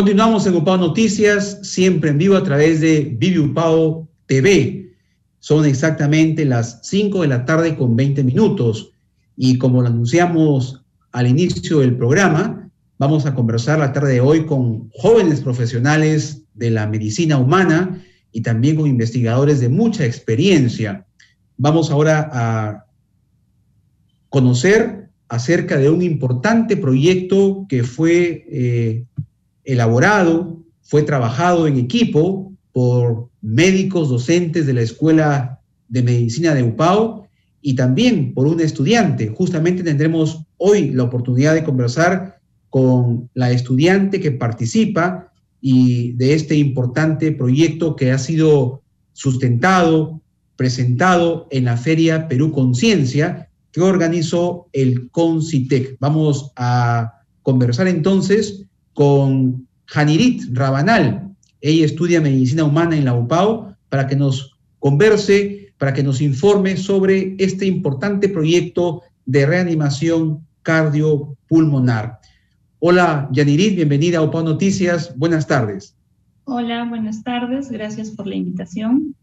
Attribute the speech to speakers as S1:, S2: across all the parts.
S1: Continuamos en UPAO Noticias, siempre en vivo a través de Vivi UPAO TV. Son exactamente las 5 de la tarde con 20 minutos. Y como lo anunciamos al inicio del programa, vamos a conversar la tarde de hoy con jóvenes profesionales de la medicina humana y también con investigadores de mucha experiencia. Vamos ahora a conocer acerca de un importante proyecto que fue eh, elaborado, fue trabajado en equipo por médicos docentes de la Escuela de Medicina de UPAO y también por un estudiante. Justamente tendremos hoy la oportunidad de conversar con la estudiante que participa y de este importante proyecto que ha sido sustentado, presentado en la Feria Perú Conciencia que organizó el CONCITEC. Vamos a conversar entonces con Janirit Rabanal. Ella estudia medicina humana en la UPAO para que nos converse, para que nos informe sobre este importante proyecto de reanimación cardiopulmonar. Hola, Janirit, bienvenida a UPAO Noticias. Buenas tardes.
S2: Hola, buenas tardes. Gracias por la invitación.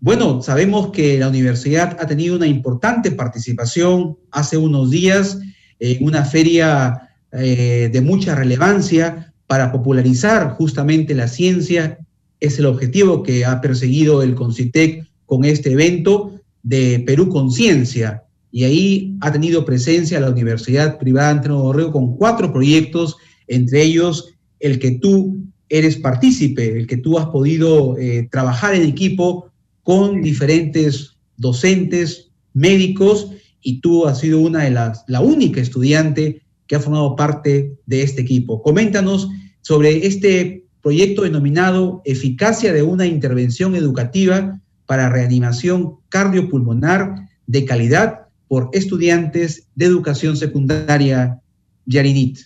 S1: Bueno, sabemos que la universidad ha tenido una importante participación hace unos días en una feria eh, de mucha relevancia para popularizar justamente la ciencia. Es el objetivo que ha perseguido el CONCITEC con este evento de Perú Conciencia. Y ahí ha tenido presencia la Universidad Privada Antonio Borrego con cuatro proyectos, entre ellos el que tú eres partícipe, el que tú has podido eh, trabajar en equipo con diferentes docentes, médicos, y tú has sido una de las, la única estudiante que ha formado parte de este equipo. Coméntanos sobre este proyecto denominado Eficacia de una intervención educativa para reanimación cardiopulmonar de calidad por estudiantes de educación secundaria, Yarinit.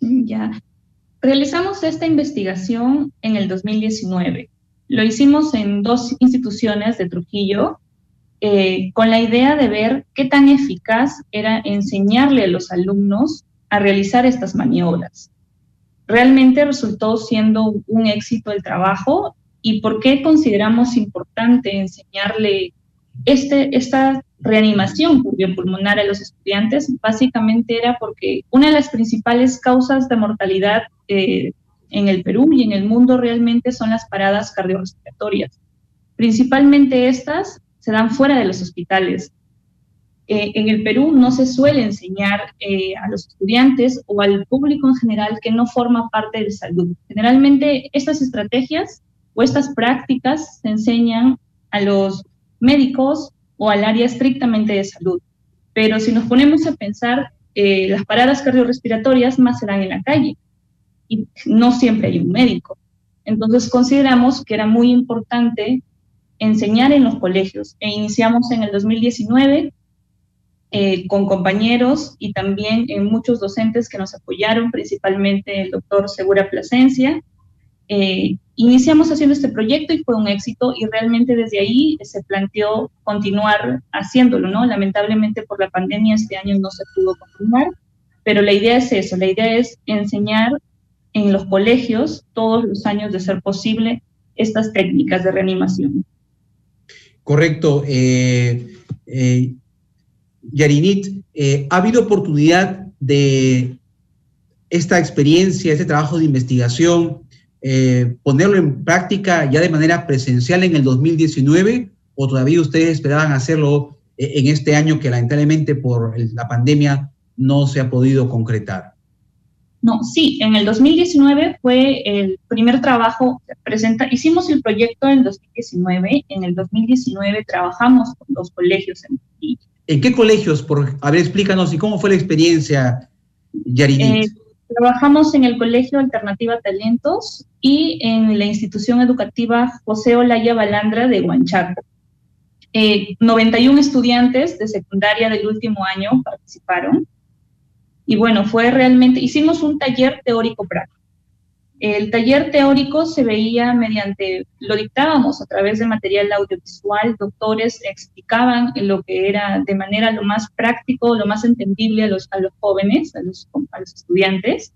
S2: Ya. Realizamos esta investigación en el 2019 lo hicimos en dos instituciones de Trujillo eh, con la idea de ver qué tan eficaz era enseñarle a los alumnos a realizar estas maniobras. Realmente resultó siendo un éxito el trabajo y por qué consideramos importante enseñarle este, esta reanimación cardiopulmonar a los estudiantes, básicamente era porque una de las principales causas de mortalidad eh, en el Perú y en el mundo realmente son las paradas cardiorrespiratorias. Principalmente estas se dan fuera de los hospitales. Eh, en el Perú no se suele enseñar eh, a los estudiantes o al público en general que no forma parte de salud. Generalmente estas estrategias o estas prácticas se enseñan a los médicos o al área estrictamente de salud. Pero si nos ponemos a pensar, eh, las paradas cardiorrespiratorias más se dan en la calle y no siempre hay un médico. Entonces consideramos que era muy importante enseñar en los colegios e iniciamos en el 2019 eh, con compañeros y también en muchos docentes que nos apoyaron, principalmente el doctor Segura Plasencia. Eh, iniciamos haciendo este proyecto y fue un éxito y realmente desde ahí se planteó continuar haciéndolo, ¿no? Lamentablemente por la pandemia este año no se pudo continuar, pero la idea es eso, la idea es enseñar en los colegios todos los años de ser posible estas técnicas de reanimación.
S1: Correcto. Eh, eh, Yarinit, eh, ¿ha habido oportunidad de esta experiencia, este trabajo de investigación, ponerlo en práctica ya de manera presencial en el 2019 o todavía ustedes esperaban hacerlo en este año que lamentablemente por la pandemia no se ha podido concretar?
S2: No, sí, en el 2019 fue el primer trabajo, presenta, hicimos el proyecto en el 2019, en el 2019 trabajamos con dos colegios en
S1: ¿En qué colegios? Por, a ver, explícanos, ¿y cómo fue la experiencia, Yarinit? Eh,
S2: trabajamos en el Colegio Alternativa Talentos y en la institución educativa José Olaya Balandra de Huanchaco. 91 eh, estudiantes de secundaria del último año participaron y bueno, fue realmente, hicimos un taller teórico práctico. El taller teórico se veía mediante, lo dictábamos a través de material audiovisual, doctores explicaban lo que era de manera lo más práctico, lo más entendible a los, a los jóvenes, a los, a los estudiantes.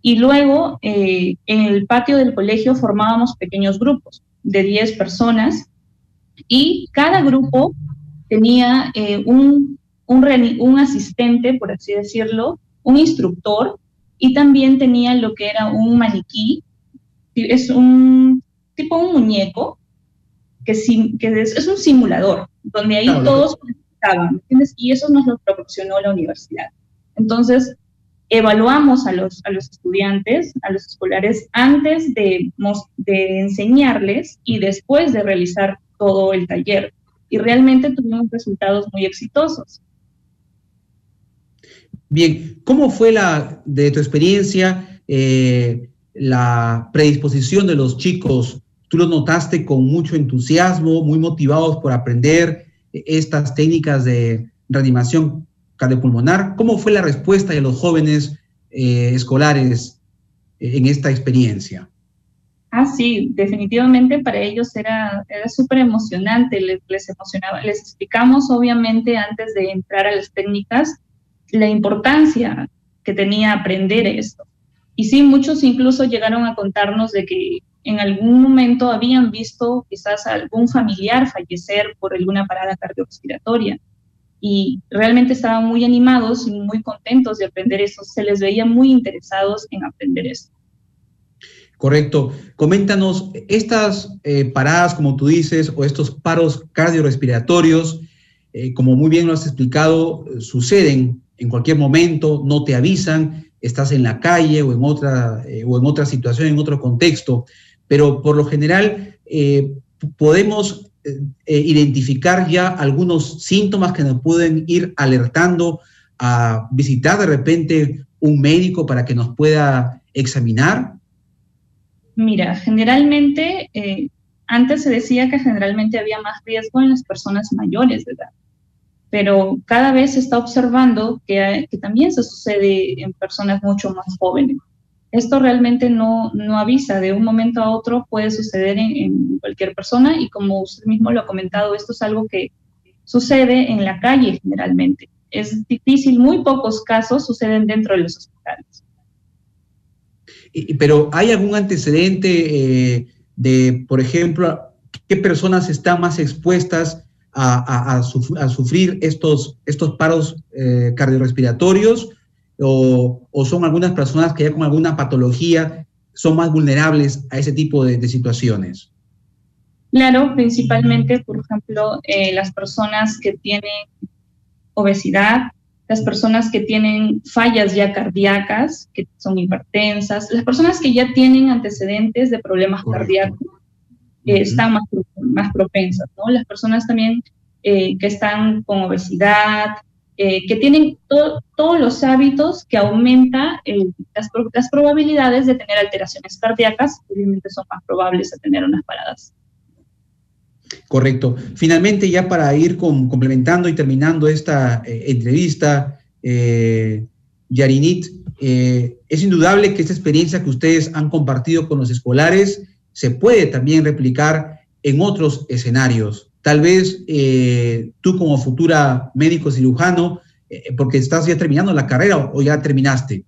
S2: Y luego en el patio del colegio formábamos pequeños grupos de 10 personas y cada grupo tenía un, un, un asistente, por así decirlo, un instructor y también tenía lo que era un maniquí, es un tipo un muñeco que, que es, un simulador, donde ahí todos estaban, ¿entiendes? Y eso nos lo proporcionó la universidad. Entonces, evaluamos a los, a los estudiantes, a los escolares, antes de, de enseñarles y después de realizar todo el taller. Y realmente tuvimos resultados muy exitosos.
S1: Bien, ¿cómo fue la, de tu experiencia eh, la predisposición de los chicos? ¿Tú los notaste con mucho entusiasmo, muy motivados por aprender estas técnicas de reanimación cardiopulmonar? ¿Cómo fue la respuesta de los jóvenes eh, escolares eh, en esta experiencia?
S2: Ah, sí, definitivamente para ellos era, era súper emocionante, les, emocionaba. Les explicamos, obviamente, antes de entrar a las técnicas, la importancia que tenía aprender esto. Y sí, muchos incluso llegaron a contarnos de que en algún momento habían visto quizás a algún familiar fallecer por alguna parada cardiorrespiratoria y realmente estaban muy animados y muy contentos de aprender eso. Se les veía muy interesados en aprender esto.
S1: Correcto. Coméntanos, estas eh, paradas, como tú dices, o estos paros cardiorrespiratorios, eh, como muy bien lo has explicado, suceden en cualquier momento, no te avisan, estás en la calle o en otra, eh, o en otra situación, en otro contexto, pero por lo general eh, podemos eh, identificar ya algunos síntomas que nos pueden ir alertando a visitar de repente un médico para que nos pueda examinar?
S2: Mira, generalmente, antes se decía que generalmente había más riesgo en las personas mayores de edad pero cada vez se está observando que, también se sucede en personas mucho más jóvenes. Esto realmente no, no avisa, de un momento a otro puede suceder en, cualquier persona y como usted mismo lo ha comentado, esto es algo que sucede en la calle generalmente. Es difícil, muy pocos casos suceden dentro de los hospitales.
S1: Pero ¿hay algún antecedente eh, de, por ejemplo, qué personas están más expuestas a, sufrir estos, estos paros eh, cardiorrespiratorios o, son algunas personas que ya con alguna patología son más vulnerables a ese tipo de, situaciones?
S2: Claro, principalmente, por ejemplo, eh, las personas que tienen obesidad, las personas que tienen fallas ya cardíacas, que son hipertensas, las personas que ya tienen antecedentes de problemas cardíacos, están más, más propensas, ¿no? Las personas también eh, que están con obesidad, eh, que tienen todos los hábitos que aumenta las, las, probabilidades de tener alteraciones cardíacas, obviamente son más probables de tener unas paradas.
S1: Correcto. Finalmente, ya para ir complementando y terminando esta eh, entrevista, Yarinit, es indudable que esta experiencia que ustedes han compartido con los escolares se puede también replicar en otros escenarios. Tal vez eh, tú como futura médico cirujano, eh, porque estás ya terminando la carrera o, ya terminaste.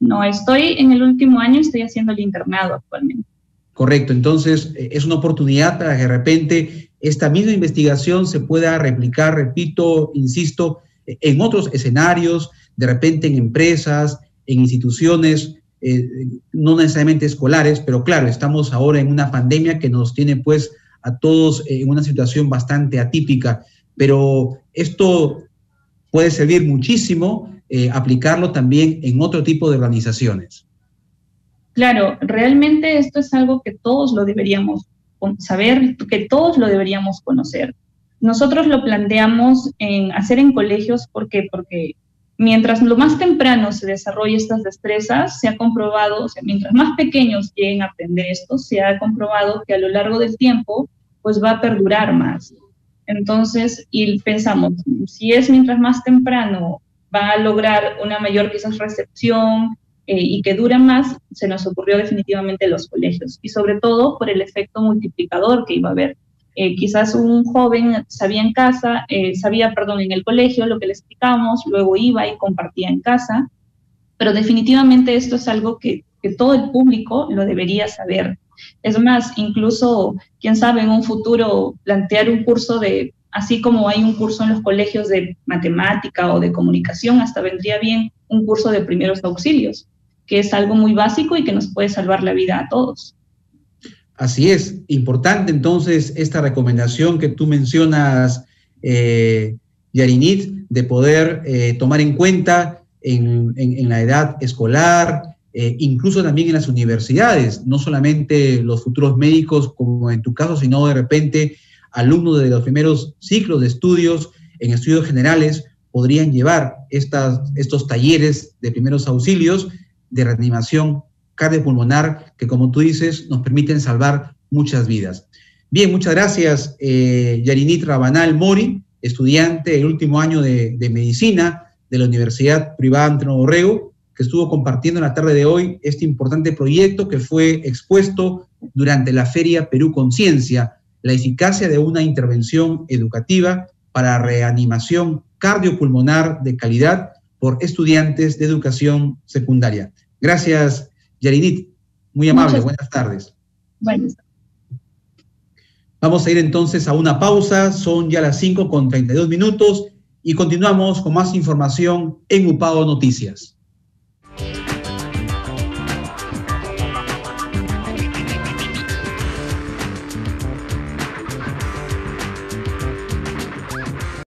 S2: No, estoy en el último año, estoy haciendo el internado actualmente.
S1: Correcto, entonces eh, es una oportunidad para que de repente esta misma investigación se pueda replicar, repito, insisto, en otros escenarios, de repente en empresas, en instituciones, eh, no necesariamente escolares, pero claro, estamos ahora en una pandemia que nos tiene pues a todos en una situación bastante atípica, pero esto puede servir muchísimo eh, aplicarlo también en otro tipo de organizaciones.
S2: Claro, realmente esto es algo que todos lo deberíamos saber, que todos lo deberíamos conocer. Nosotros lo planteamos en hacer en colegios porque porque mientras lo más temprano se desarrolle estas destrezas, se ha comprobado, o sea, mientras más pequeños lleguen a aprender esto, se ha comprobado que a lo largo del tiempo, pues va a perdurar más. Entonces, y pensamos, si es mientras más temprano va a lograr una mayor quizás recepción eh, y que dura más, se nos ocurrió definitivamente los colegios. Y sobre todo por el efecto multiplicador que iba a haber. Eh, quizás un joven sabía en casa, eh, sabía, perdón, en el colegio lo que le explicamos, luego iba y compartía en casa, pero definitivamente esto es algo que, que todo el público lo debería saber. Es más, incluso, quién sabe, en un futuro plantear un curso de, así como hay un curso en los colegios de matemática o de comunicación, hasta vendría bien un curso de primeros auxilios, que es algo muy básico y que nos puede salvar la vida a todos.
S1: Así es, importante entonces esta recomendación que tú mencionas, eh, Yarinit, de poder eh, tomar en cuenta en, la edad escolar, eh, incluso también en las universidades, no solamente los futuros médicos como en tu caso, sino de repente alumnos de los primeros ciclos de estudios en estudios generales podrían llevar estas, estos talleres de primeros auxilios de reanimación cardiopulmonar que, como tú dices, nos permiten salvar muchas vidas. Bien, muchas gracias, eh, Yarinit Rabanal Mori, estudiante del último año de, medicina de la Universidad Privada Antonio Borrego, que estuvo compartiendo en la tarde de hoy este importante proyecto que fue expuesto durante la Feria Perú Conciencia, la eficacia de una intervención educativa para reanimación cardiopulmonar de calidad por estudiantes de educación secundaria. Gracias, Yarinit. Muy amable. Buenas tardes. Buenas Vamos a ir entonces a una pausa. Son ya las 5 con 32 minutos y continuamos con más información en UPAO Noticias.